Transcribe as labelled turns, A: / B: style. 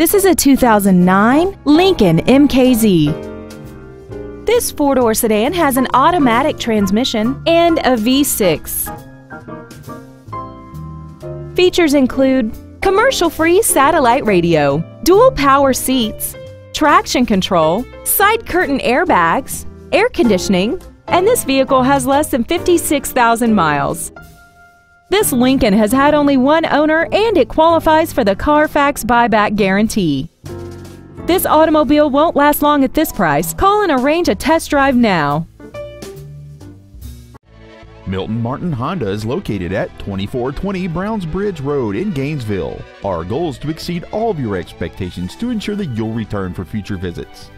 A: This is a 2009 Lincoln MKZ. This four-door sedan has an automatic transmission and a V6. Features include commercial-free satellite radio, dual power seats, traction control, side curtain airbags, air conditioning, and this vehicle has less than 56,000 miles. This Lincoln has had only one owner and it qualifies for the Carfax buyback guarantee. This automobile won't last long at this price. Call and arrange a test drive now.
B: Milton Martin Honda is located at 2420 Browns Bridge Road in Gainesville. Our goal is to exceed all of your expectations to ensure that you'll return for future visits.